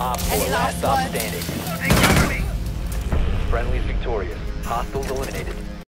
Op 4 last stop standing. Friendly's victorious. Hostiles eliminated.